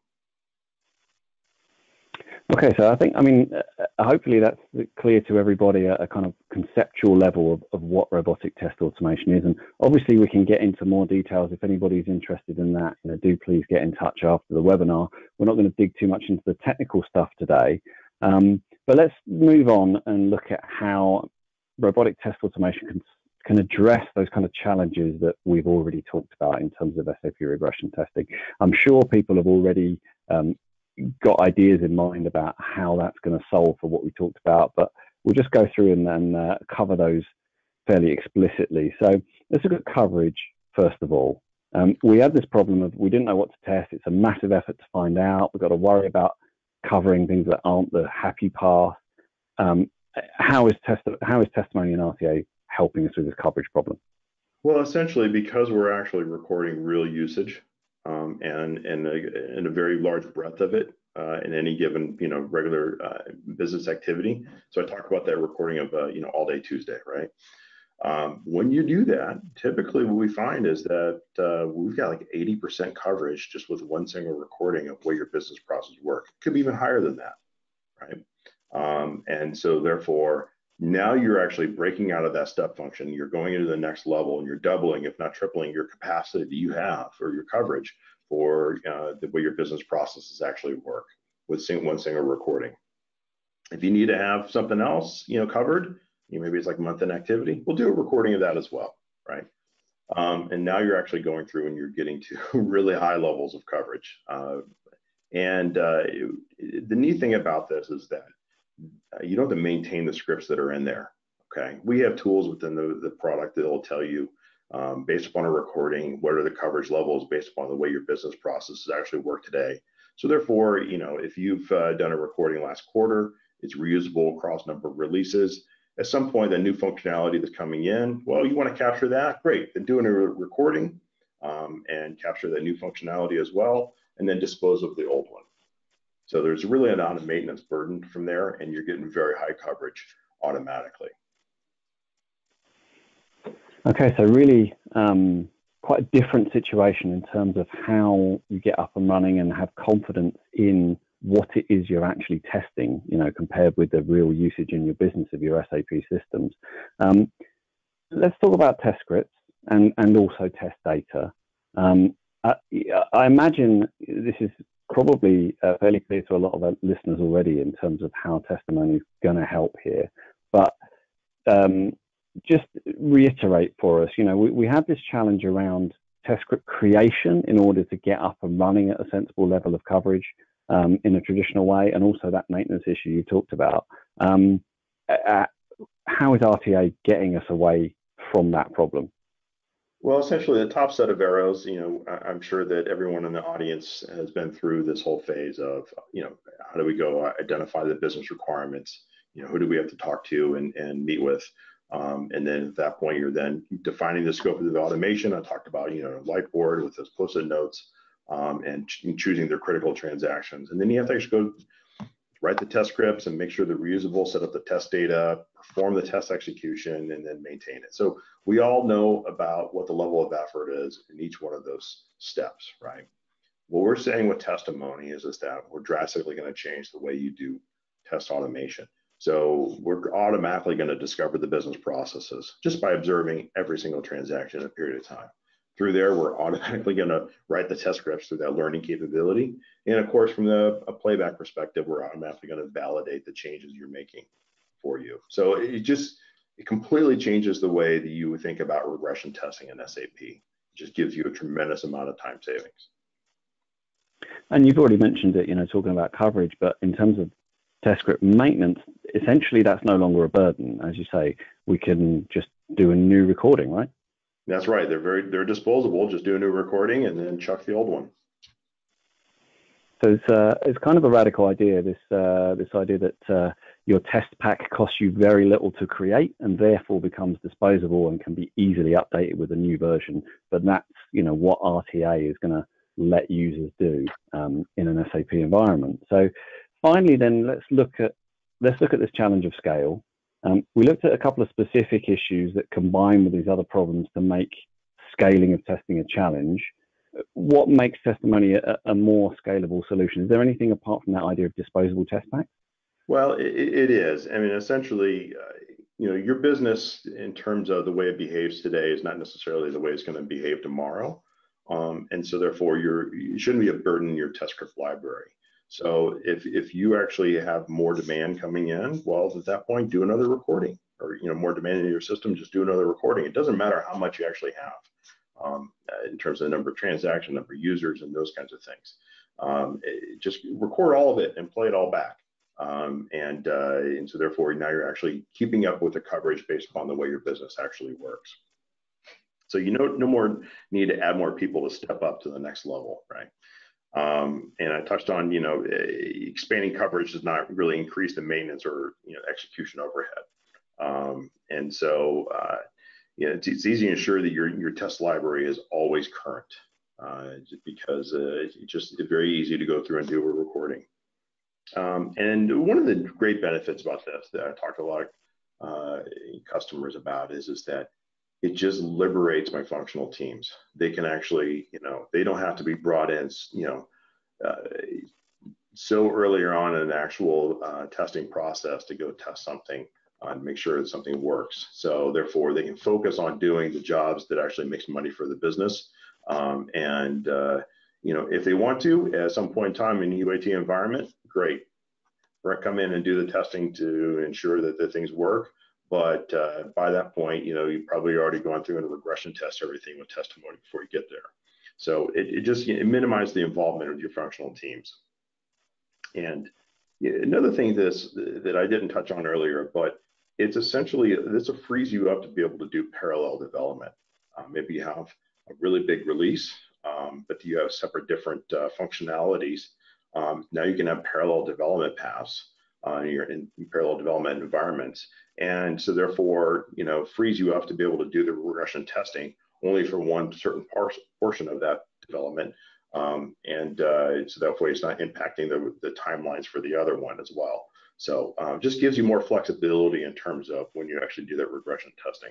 S1: Okay, so I think, I mean, uh, hopefully that's clear to everybody at a kind of conceptual level of, of what robotic test automation is. And obviously we can get into more details if anybody's interested in that, you know, do please get in touch after the webinar. We're not going to dig too much into the technical stuff today, um, but let's move on and look at how robotic test automation can can address those kind of challenges that we've already talked about in terms of SAP regression testing. I'm sure people have already um, got ideas in mind about how that's going to solve for what we talked about, but we'll just go through and then uh, cover those fairly explicitly. So let's look at coverage first of all. Um, we had this problem of we didn't know what to test. It's a massive effort to find out. We've got to worry about covering things that aren't the happy path. Um, how is test how is testimony in RTA helping us with this coverage problem?
S2: Well, essentially, because we're actually recording real usage um, and and a, and a very large breadth of it uh, in any given you know regular uh, business activity. So I talked about that recording of uh, you know all day Tuesday, right? Um, when you do that, typically what we find is that uh, we've got like 80% coverage just with one single recording of where your business processes work. It Could be even higher than that, right? Um, and so therefore, now you're actually breaking out of that step function. You're going into the next level and you're doubling, if not tripling, your capacity that you have or your coverage for uh, the way your business processes actually work with one single recording. If you need to have something else, you know, covered, you maybe it's like month in activity, we'll do a recording of that as well, right? Um, and now you're actually going through and you're getting to really high levels of coverage. Uh, and uh, it, the neat thing about this is that you don't have to maintain the scripts that are in there. Okay, we have tools within the, the product that will tell you um, based upon a recording what are the coverage levels based upon the way your business processes actually work today. So therefore, you know, if you've uh, done a recording last quarter, it's reusable across number of releases. At some point, the new functionality that's coming in, well, you want to capture that, great. Then do a recording um, and capture that new functionality as well, and then dispose of the old one. So there's really not a maintenance burden from there, and you're getting very high coverage automatically.
S1: Okay, so really um, quite a different situation in terms of how you get up and running and have confidence in what it is you're actually testing, you know, compared with the real usage in your business of your SAP systems. Um, let's talk about test scripts and, and also test data. Um, I, I imagine this is probably uh, fairly clear to a lot of our listeners already in terms of how testimony is going to help here. But um, just reiterate for us, you know, we, we have this challenge around test script creation in order to get up and running at a sensible level of coverage um, in a traditional way, and also that maintenance issue you talked about. Um, how is RTA getting us away from that problem?
S2: Well, essentially, the top set of arrows, you know, I'm sure that everyone in the audience has been through this whole phase of, you know, how do we go identify the business requirements? You know, who do we have to talk to and, and meet with? Um, and then at that point, you're then defining the scope of the automation. I talked about, you know, whiteboard with those post-it notes um, and ch choosing their critical transactions. And then you have to actually go write the test scripts and make sure they're reusable, set up the test data, perform the test execution, and then maintain it. So we all know about what the level of effort is in each one of those steps, right? What we're saying with testimony is, is that we're drastically going to change the way you do test automation. So we're automatically going to discover the business processes just by observing every single transaction in a period of time. Through there, we're automatically going to write the test scripts through that learning capability. And of course, from the a playback perspective, we're automatically going to validate the changes you're making for you. So it just it completely changes the way that you would think about regression testing in SAP. It just gives you a tremendous amount of time savings.
S1: And you've already mentioned it, you know, talking about coverage, but in terms of test script maintenance, essentially that's no longer a burden. As you say, we can just do a new recording, right?
S2: That's right. They're very they're disposable. Just do a new recording and then chuck the old one.
S1: So it's uh, it's kind of a radical idea. This uh, this idea that uh, your test pack costs you very little to create and therefore becomes disposable and can be easily updated with a new version. But that's you know what RTA is going to let users do um, in an SAP environment. So finally, then let's look at let's look at this challenge of scale. Um, we looked at a couple of specific issues that combine with these other problems to make scaling of testing a challenge. What makes testimony a, a more scalable solution? Is there anything apart from that idea of disposable test packs?
S2: Well, it, it is. I mean, essentially, uh, you know, your business in terms of the way it behaves today is not necessarily the way it's going to behave tomorrow. Um, and so therefore you're, you shouldn't be a burden in your test script library. So if, if you actually have more demand coming in, well, at that point, do another recording or, you know, more demand in your system, just do another recording. It doesn't matter how much you actually have um, in terms of the number of transactions, number of users, and those kinds of things. Um, just record all of it and play it all back. Um, and, uh, and so therefore now you're actually keeping up with the coverage based upon the way your business actually works. So you know no more need to add more people to step up to the next level, right? Um, and I touched on, you know, expanding coverage does not really increase the maintenance or you know execution overhead. Um, and so, uh, you know, it's, it's, easy to ensure that your your test library is always current, uh, because uh, it's just very easy to go through and do a recording. Um, and one of the great benefits about this that I talked to a lot of uh, customers about is is that it just liberates my functional teams. They can actually, you know, they don't have to be brought in, you know, uh, so earlier on in an actual uh, testing process to go test something uh, and make sure that something works. So therefore, they can focus on doing the jobs that actually makes money for the business. Um, and uh, you know, if they want to, at some point in time in the UAT environment, great. Come in and do the testing to ensure that the things work. But uh, by that point, you know, you've probably already gone through and regression test everything with testimony before you get there. So it, it just it minimizes the involvement of your functional teams. And another thing this that I didn't touch on earlier, but it's essentially this frees you up to be able to do parallel development. Uh, maybe you have a really big release, um, but you have separate different uh, functionalities. Um, now you can have parallel development paths uh, your in parallel development environments. And so therefore, you know, frees you up to be able to do the regression testing only for one certain par- portion of that development. Um, and uh, so that way it's not impacting the, the timelines for the other one as well. So uh, just gives you more flexibility in terms of when you actually do that regression testing.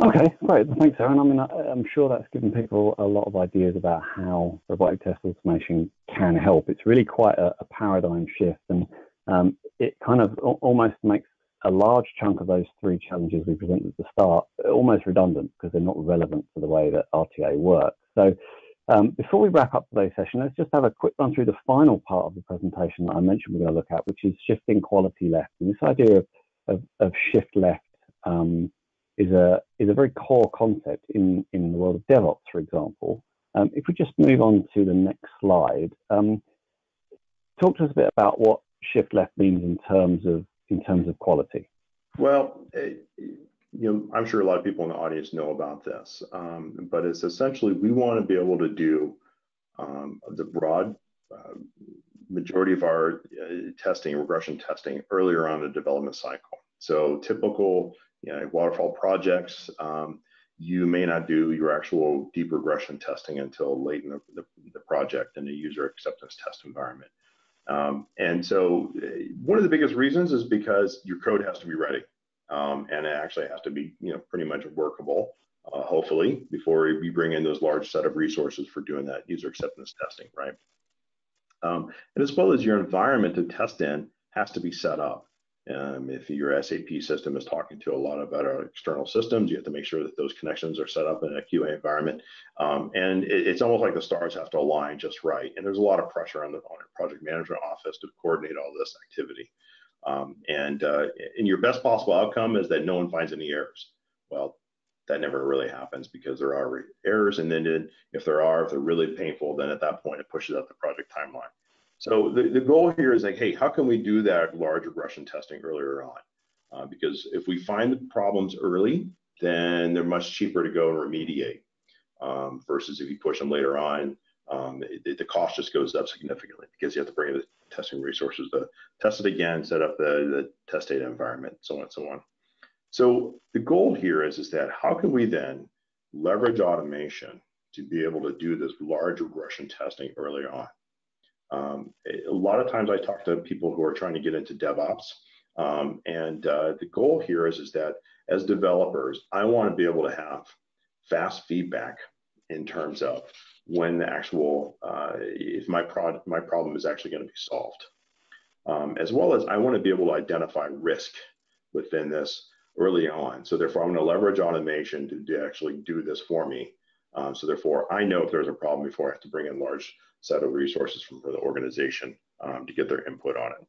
S1: Okay, great. Thanks, Aaron. I mean, I, am sure that's given people a lot of ideas about how robotic test automation can help. It's really quite a, a paradigm shift, and um, it kind of almost makes a large chunk of those three challenges we presented at the start almost redundant because they're not relevant to the way that RTA works. So um, before we wrap up today's session, let's just have a quick run through the final part of the presentation that I mentioned we're going to look at, which is shifting quality left. And this idea of, of, of shift left um, is a is a very core concept in in the world of DevOps, for example. Um, if we just move on to the next slide, um, talk to us a bit about what shift left means in terms of in terms of quality.
S2: Well, eh, you know, I'm sure a lot of people in the audience know about this, um, but it's essentially we want to be able to do um, the broad uh, majority of our uh, testing, regression testing, earlier on in the development cycle. So typical you know, waterfall projects, um, you may not do your actual deep regression testing until late in the, the, the project in the user acceptance test environment. Um, and so uh, one of the biggest reasons is because your code has to be ready. Um, and it actually has to be, you know, pretty much workable, uh, hopefully, before you bring in those large set of resources for doing that user acceptance testing, right? Um, and as well as your environment to test in has to be set up. Um, if your SAP system is talking to a lot of other external systems, you have to make sure that those connections are set up in a QA environment. Um, and it, it's almost like the stars have to align just right. And there's a lot of pressure on the on project management office to coordinate all this activity. Um, and uh, in your best possible outcome is that no one finds any errors. Well, that never really happens because there are errors. And then if there are, if they're really painful, then at that point it pushes up the project timeline. So the, the goal here is like, hey, how can we do that large regression testing earlier on? Uh, because if we find the problems early, then they're much cheaper to go and remediate um, versus if you push them later on, um, it, the cost just goes up significantly because you have to bring in the testing resources to test it again, set up the, the test data environment, so on and so on. So the goal here is, is that how can we then leverage automation to be able to do this large regression testing early on? Um, a lot of times I talk to people who are trying to get into DevOps, um, and uh, the goal here is, is that as developers, I want to be able to have fast feedback in terms of when the actual, uh, if my, product, my problem is actually going to be solved. Um, as well as I want to be able to identify risk within this early on. So therefore, I'm going to leverage automation to, to actually do this for me. Um, so therefore, I know if there's a problem before I have to bring in large set of resources from the organization um, to get their input on it.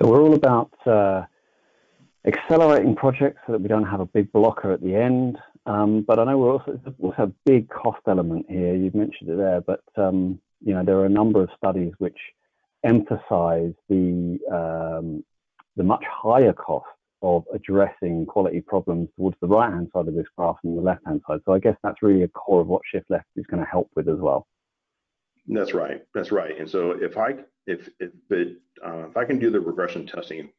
S1: So we're all about uh, accelerating projects so that we don't have a big blocker at the end. Um, but I know we're also, also a big cost element here. You've mentioned it there, but um, you know there are a number of studies which emphasize the um, the much higher cost of addressing quality problems towards the right hand side of this graph and the left hand side. So I guess that's really a core of what Shift Left is going to help with as well.
S2: That's right. That's right. And so if I if if it, uh, if I can do the regression testing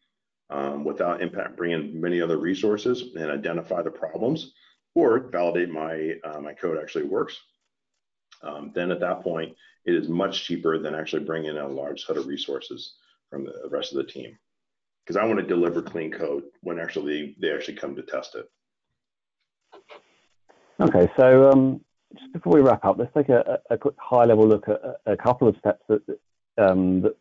S2: um, without impact, bringing many other resources and identify the problems, or validate my uh, my code actually works, um, then at that point it is much cheaper than actually bringing in a large set of resources from the rest of the team because I want to deliver clean code when actually they actually come to test it.
S1: Okay, so um, just before we wrap up, let's take a, a quick high-level look at a, a, couple of steps that um, that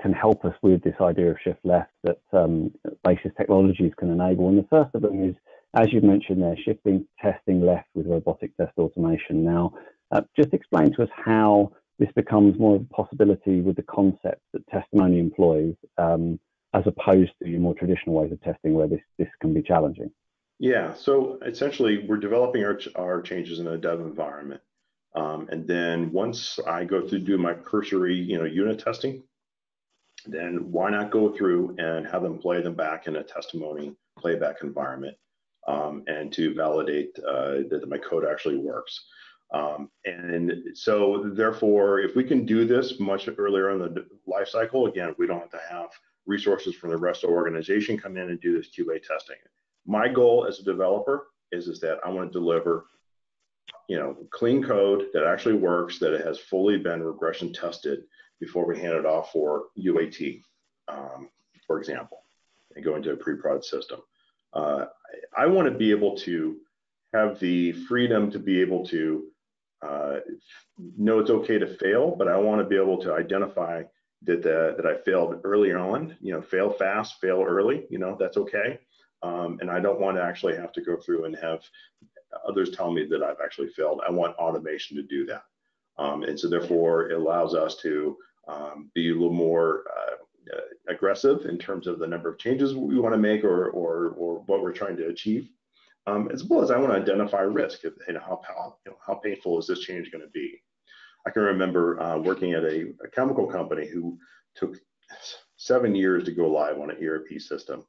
S1: can help us with this idea of shift left that um, Basis Technologies can enable. And the first of them is, as you've mentioned there, shifting testing left with robotic test automation. Now, uh, just explain to us how this becomes more of a possibility with the concept that testimony employs um, as opposed to your more traditional ways of testing where this, this can be challenging?
S2: Yeah, so essentially we're developing our, our changes in a dev environment. Um, and then once I go through do my cursory, you know, unit testing, then why not go through and have them play them back in a testimony playback environment um, and to validate uh, that my code actually works. Um, and so therefore, if we can do this much earlier in the life cycle, again, we don't have to have resources from the rest of the organization come in and do this QA testing. My goal as a developer is, is that I want to deliver you know, clean code that actually works, that it has fully been regression tested before we hand it off for UAT, um, for example, and go into a pre-prod system. Uh, I, I want to be able to have the freedom to be able to uh, know it's okay to fail, but I want to be able to identify that uh, that I failed early on. You know, fail fast, fail early. You know, that's okay. Um, and I don't want to actually have to go through and have others tell me that I've actually failed. I want automation to do that. Um, and so therefore, it allows us to um, be a little more uh, aggressive in terms of the number of changes we want to make or or, or what we're trying to achieve. Um, as well as I want to identify risk. You know, how, how, you know, how painful is this change going to be? I can remember uh, working at a, a, chemical company who took seven years to go live on an ERP system,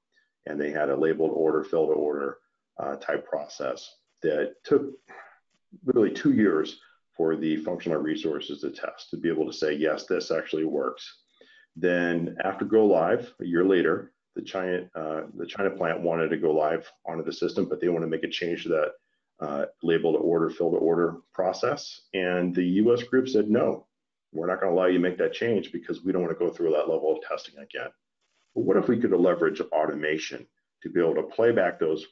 S2: and they had a labeled order, filled order uh, type process that took really two years for the functional resources to test to be able to say yes, this actually works. Then after go live, a year later, the China uh, the China plant wanted to go live onto the system, but they want to make a change to that uh, label to order, fill to order process. And the U.S. group said, no, we're not going to allow you to make that change because we don't want to go through that level of testing again. But what if we could leverage automation to be able to play back those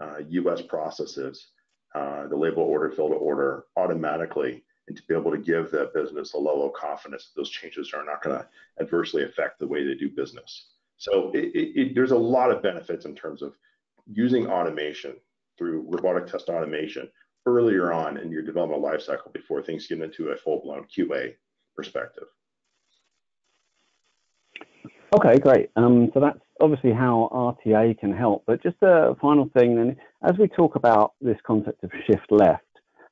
S2: uh, U.S. processes, uh, the label order, fill to order automatically, and to be able to give that business a level of confidence that those changes are not going to adversely affect the way they do business. So it, it, it, there's a lot of benefits in terms of using automation through robotic test automation earlier on in your development lifecycle before things get into a full-blown QA perspective.
S1: Okay, great. Um, so that's obviously how RTA can help. But just a final thing, then, as we talk about this concept of shift left,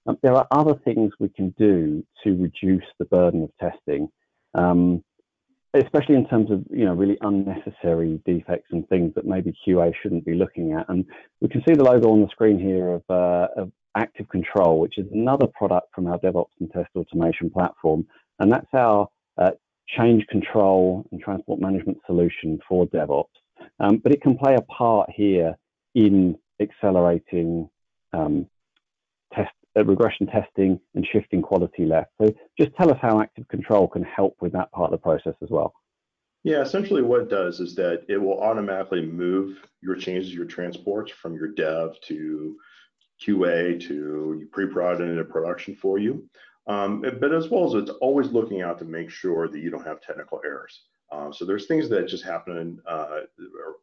S1: um, there are other things we can do to reduce the burden of testing, um, especially in terms of you know really unnecessary defects and things that maybe QA shouldn't be looking at. And we can see the logo on the screen here of, uh, of Active Control, which is another product from our DevOps and test automation platform, and that's our uh, change control and transport management solution for DevOps. Um, but it can play a part here in accelerating um, uh, regression testing and shifting quality left. So just tell us how active control can help with that part of the process as well.
S2: Yeah, essentially what it does is that it will automatically move your changes, your transports from your dev to QA to pre-prod and into production for you. Um, but as well as it's always looking out to make sure that you don't have technical errors. Um, so there's things that just happen, uh,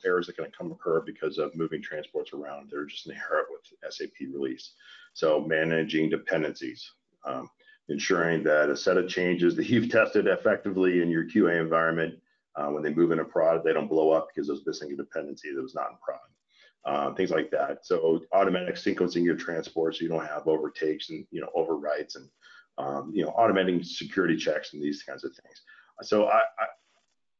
S2: errors that can come occur because of moving transports around. They're just inherent with SAP release. So managing dependencies, um, ensuring that a set of changes that you've tested effectively in your QA environment, uh, when they move in a prod, they don't blow up because there's missing a dependency that was not in prod. Uh, things like that. So automatic sequencing your transports, so you don't have overtakes and you know overwrites and um, you know automating security checks and these kinds of things. So I, I,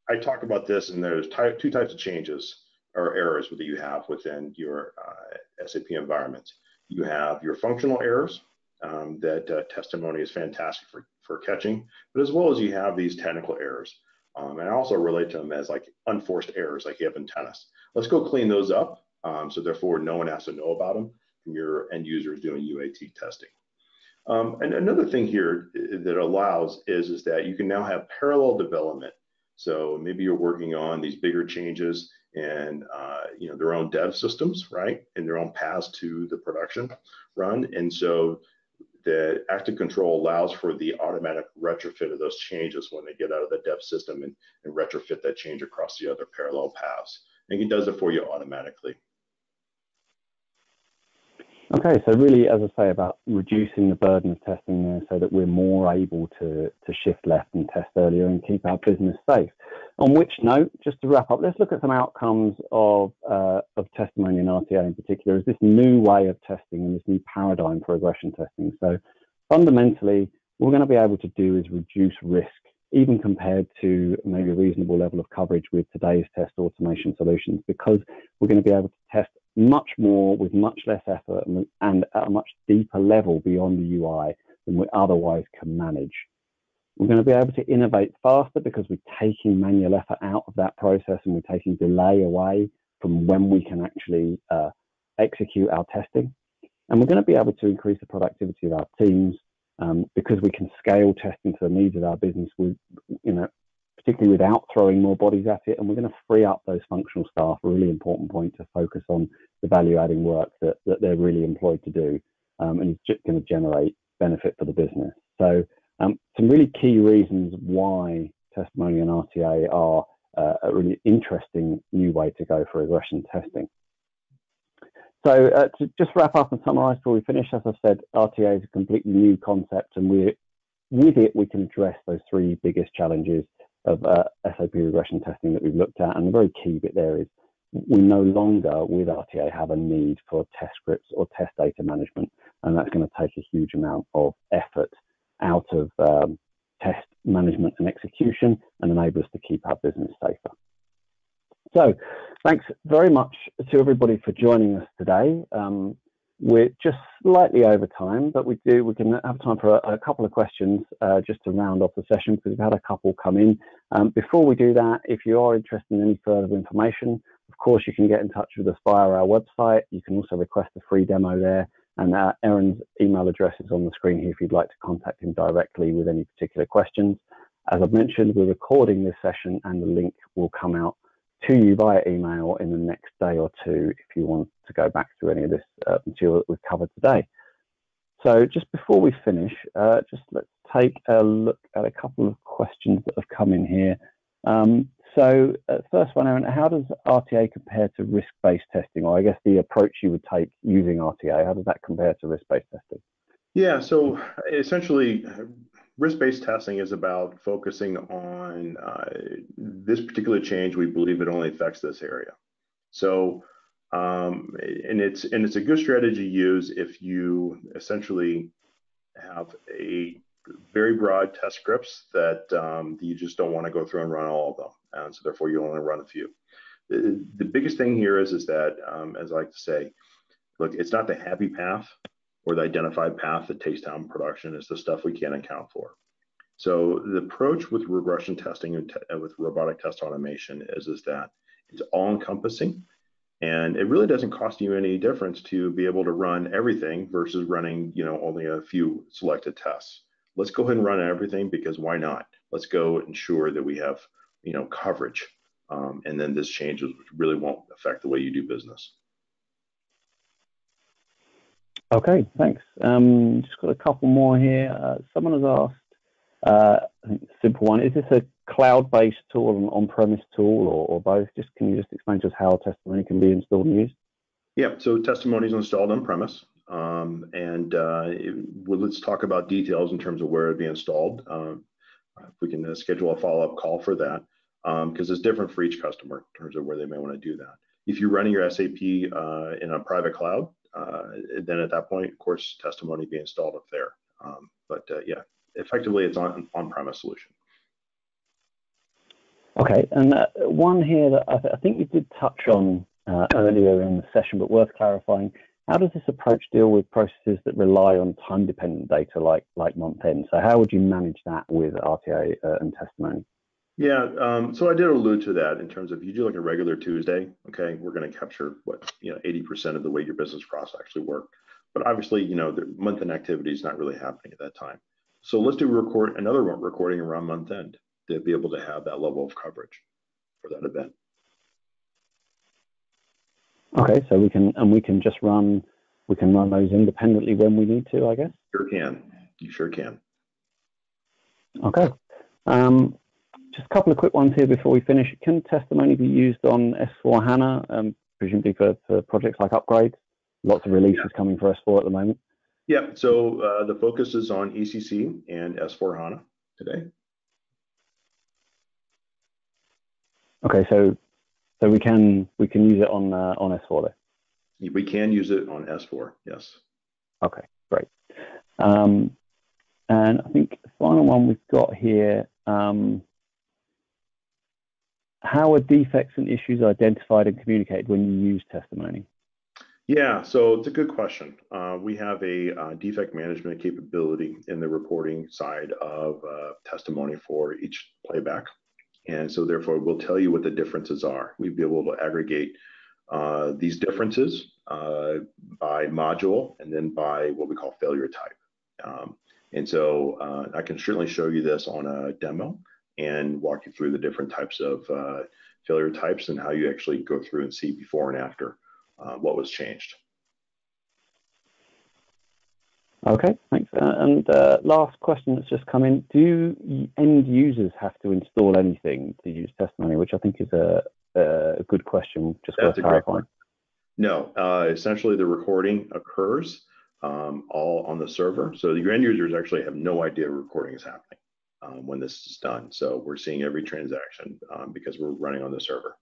S2: I talk about this, and there's type, two types of changes or errors that you have within your uh, SAP environment. You have your functional errors um, that uh, testimony is fantastic for, for catching, but as well as you have these technical errors. Um, and I also relate to them as like unforced errors like you have in tennis. Let's go clean those up um, so therefore, no one has to know about them from your end users doing UAT testing. Um, and another thing here that allows is, is that you can now have parallel development. So maybe you're working on these bigger changes and uh, you know their own dev systems, right, and their own paths to the production run. And so the active control allows for the automatic retrofit of those changes when they get out of the dev system and, and retrofit that change across the other parallel paths. And it does it for you automatically.
S1: Okay, so really, as I say, about reducing the burden of testing there so that we're more able to, to shift left and test earlier and keep our business safe. On which note, just to wrap up, let's look at some outcomes of, uh, of testimony in RTA in particular, is this new way of testing and this new paradigm for regression testing. So fundamentally, what we're going to be able to do is reduce risk, even compared to maybe a reasonable level of coverage with today's test automation solutions, because we're going to be able to test much more with much less effort and at a much deeper level beyond the UI than we otherwise can manage. We're going to be able to innovate faster because we're taking manual effort out of that process and we're taking delay away from when we can actually uh, execute our testing. And we're going to be able to increase the productivity of our teams um, because we can scale testing to the needs of our business you know, particularly without throwing more bodies at it. And we're going to free up those functional staff, a really important point to focus on the value adding work that, that they're really employed to do. Um, and it's going to generate benefit for the business. So um, some really key reasons why testimony and RTA are uh, a really interesting new way to go for regression testing. So uh, to just wrap up and summarize before we finish, as I've said, RTA is a completely new concept and we with it, we can address those three biggest challenges of uh, SAP regression testing that we've looked at. And the very key bit there is we no longer with RTA have a need for test scripts or test data management. And that's going to take a huge amount of effort out of um, test management and execution and enable us to keep our business safer. So thanks very much to everybody for joining us today. Um, we're just slightly over time, but we do we can have time for a, a couple of questions uh, just to round off the session because we've had a couple come in. Um, before we do that, if you are interested in any further information, of course you can get in touch with us via our website. You can also request a free demo there, and uh, Aaron's email address is on the screen here if you'd like to contact him directly with any particular questions. As I've mentioned, we're recording this session, and the link will come out to you via email in the next day or two if you want to go back through any of this uh, material that we've covered today. So just before we finish, uh, just let's take a look at a couple of questions that have come in here. Um, so uh, first one, Aaron, how does RTA compare to risk-based testing, or I guess the approach you would take using RTA, how does that compare to risk-based testing?
S2: Yeah, so essentially, risk-based testing is about focusing on uh, this particular change. We believe it only affects this area. So, um, and it's and it's a good strategy to use if you essentially have a very broad test scripts that um, you just don't want to go through and run all of them, and so therefore you only run a few. The, the biggest thing here is is that, um, as I like to say, look, it's not the happy path or the identified path that takes down production is the stuff we can't account for. So the approach with regression testing and te with robotic test automation is, is that it's all encompassing and it really doesn't cost you any difference to be able to run everything versus running, you know, only a few selected tests. Let's go ahead and run everything because why not? Let's go ensure that we have, you know, coverage. Um, and then this changes which really won't affect the way you do business.
S1: Okay, thanks. Um, just got a couple more here. Uh, someone has asked, uh, I think simple one, is this a cloud-based tool an on-premise tool or, or, both? Just Can you just explain to us how Testimony can be installed and used?
S2: Yeah, so Testimony is installed on-premise. Um, and uh, it, well, let's talk about details in terms of where it'd be installed. Um, if we can uh, schedule a follow-up call for that, because um, it's different for each customer in terms of where they may want to do that. If you're running your SAP uh, in a private cloud, uh, then at that point, of course, testimony be installed up there. Um, but uh, yeah, effectively, it's on on-premise solution.
S1: Okay, and uh, one here that I, th I, think you did touch on uh, earlier in the session, but worth clarifying. How does this approach deal with processes that rely on time-dependent data like like month end? So how would you manage that with RTA uh, and testimony?
S2: Yeah, um, so I did allude to that in terms of you do like a regular Tuesday, okay, we're going to capture what, you know, 80% of the way your business process actually work. But obviously, you know, the month end activity is not really happening at that time. So let's do record another recording around month end to be able to have that level of coverage for that event.
S1: Okay, so we can and we can just run we can run those independently when we need to, I guess.
S2: Sure can. You sure can.
S1: Okay. Um, just a couple of quick ones here before we finish. Can testimony be used on S4 HANA, um, presumably for, for projects like upgrades? Lots of releases coming for S4 at the moment.
S2: Yeah, so uh, the focus is on ECC and S4 HANA today.
S1: Okay, so so we can we can use it on uh, on S4
S2: there. We can use it on S4. Yes.
S1: Okay, great. Um, and I think the final one we've got here. How are defects and issues identified and communicated when you use testimony?
S2: Yeah, so it's a good question. Uh, we have a uh, defect management capability in the reporting side of uh, testimony for each playback. And so therefore we'll tell you what the differences are. We'd be able to aggregate uh, these differences uh, by module and then by what we call failure type. Um, and so uh, I can certainly show you this on a demo and walk you through the different types of uh, failure types and how you actually go through and see before and after uh, what was changed.
S1: Okay, thanks. Uh, and uh, last question that's just come in: Do end users have to install anything to use testimony? Which I think is a, a good question. Just
S2: that's worth clarifying. No, uh, essentially the recording occurs um, all on the server, so your end users actually have no idea recording is happening um, when this is done. So we're seeing every transaction um, because we're running on the server.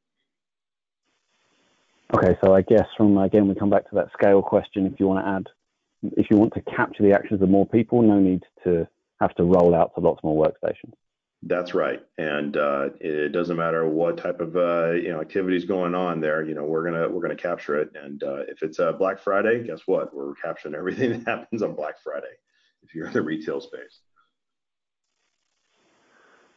S1: Okay, so I guess from again we come back to that scale question. If you want to add, if you want to capture the actions of more people, no need to have to roll out to lots more workstations.
S2: That's right, and uh, it doesn't matter what type of uh, you know activities going on there. You know, we're gonna we're gonna capture it, and uh, if it's a Black Friday, guess what? We're capturing everything that happens on Black Friday. If you're in the retail space.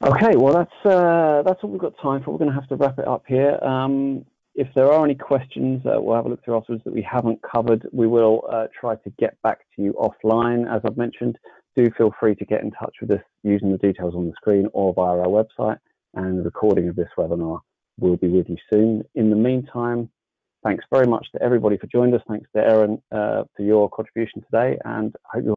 S1: Okay, well that's uh, that's all we've got time for. We're going to have to wrap it up here. Um, if there are any questions, uh, we'll have a look through afterwards that we haven't covered. We will uh, try to get back to you offline, as I've mentioned do feel free to get in touch with us using the details on the screen or via our website. And the recording of this webinar will be with you soon. In the meantime, thanks very much to everybody for joining us. Thanks to Aaron uh, for your contribution today, and I hope you